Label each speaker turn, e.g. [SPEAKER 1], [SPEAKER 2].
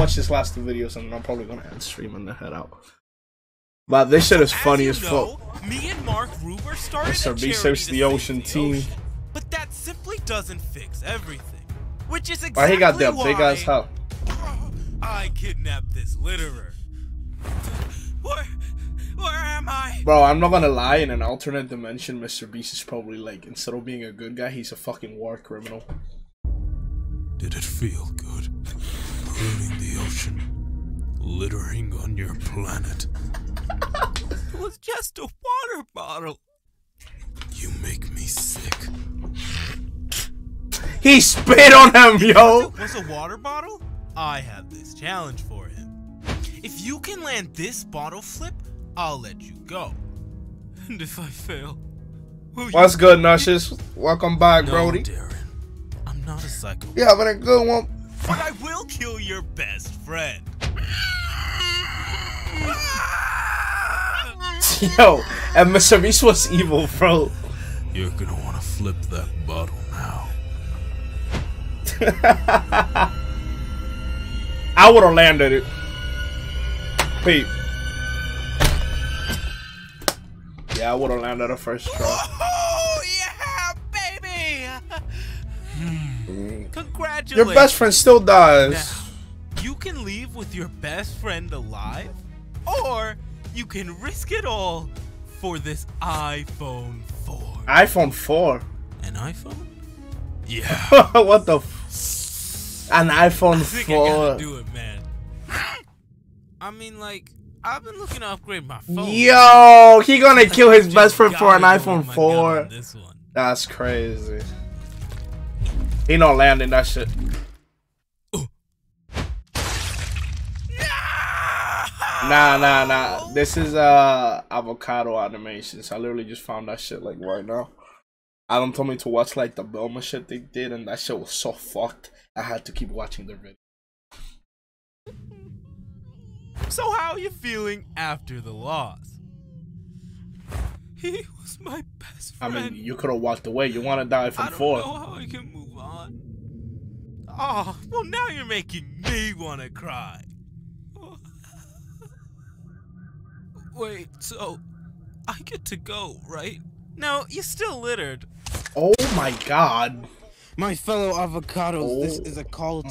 [SPEAKER 1] watch this last two videos and then I'm probably gonna end stream and the head out. But this shit is funny as,
[SPEAKER 2] you know,
[SPEAKER 1] fuck.
[SPEAKER 2] Me and Mark Rober started
[SPEAKER 1] Mr.
[SPEAKER 2] a
[SPEAKER 1] B
[SPEAKER 2] charity
[SPEAKER 1] the ocean
[SPEAKER 2] the
[SPEAKER 1] team.
[SPEAKER 2] ocean. But that simply doesn't fix everything. Which is exactly
[SPEAKER 1] Why he got that big ass house?
[SPEAKER 2] I kidnapped this litterer. Where, where am I?
[SPEAKER 1] Bro, I'm not gonna lie, in an alternate dimension, Mr. Beast is probably like, instead of being a good guy, he's a fucking war criminal.
[SPEAKER 2] Did it feel good? Polluting the ocean, littering on your planet. it was just a water bottle. You make me sick.
[SPEAKER 1] He spit on him, yo!
[SPEAKER 2] It Was a water bottle? I have this challenge for him. If you can land this bottle flip, I'll let you go. And if I fail, will you
[SPEAKER 1] What's good, Nushes? Welcome back,
[SPEAKER 2] No,
[SPEAKER 1] Brody.
[SPEAKER 2] Darren. I'm not a psycho.
[SPEAKER 1] You having a good one?
[SPEAKER 2] But I will kill your best friend.
[SPEAKER 1] Yo, and Mr. Beast was evil, bro.
[SPEAKER 2] You're gonna want to flip that bottle now.
[SPEAKER 1] I would have landed it. Wait. Yeah, I would have landed the first try.
[SPEAKER 2] Congratulations.
[SPEAKER 1] Your best friend still dies.
[SPEAKER 2] Now, you can leave with your best friend alive, or you can risk it all for this iPhone 4.
[SPEAKER 1] iPhone 4.
[SPEAKER 2] An iPhone? Yeah.
[SPEAKER 1] what the f- An iPhone
[SPEAKER 2] I think I gotta
[SPEAKER 1] 4.
[SPEAKER 2] do it, man. I mean, like, I've been looking to upgrade my phone.
[SPEAKER 1] Yo, he gonna kill his best friend for an iPhone
[SPEAKER 2] with my gun on
[SPEAKER 1] 4.
[SPEAKER 2] This one.
[SPEAKER 1] That's crazy. He not landing that shit. Nah, nah, nah. This is uh avocado animations. I literally just found that shit like right now. Adam told me to watch like the Belma shit they did, and that shit was so fucked. I had to keep watching the video.
[SPEAKER 2] So how are you feeling after the loss? He was my best friend.
[SPEAKER 1] I mean, you could have walked away. You want to die
[SPEAKER 2] I
[SPEAKER 1] from
[SPEAKER 2] don't
[SPEAKER 1] four?
[SPEAKER 2] know how I can move. Oh, well now you're making me want to cry. Wait, so I get to go, right? No, you're still littered.
[SPEAKER 1] Oh my god.
[SPEAKER 3] My fellow avocados, this
[SPEAKER 1] Oh
[SPEAKER 3] is a call to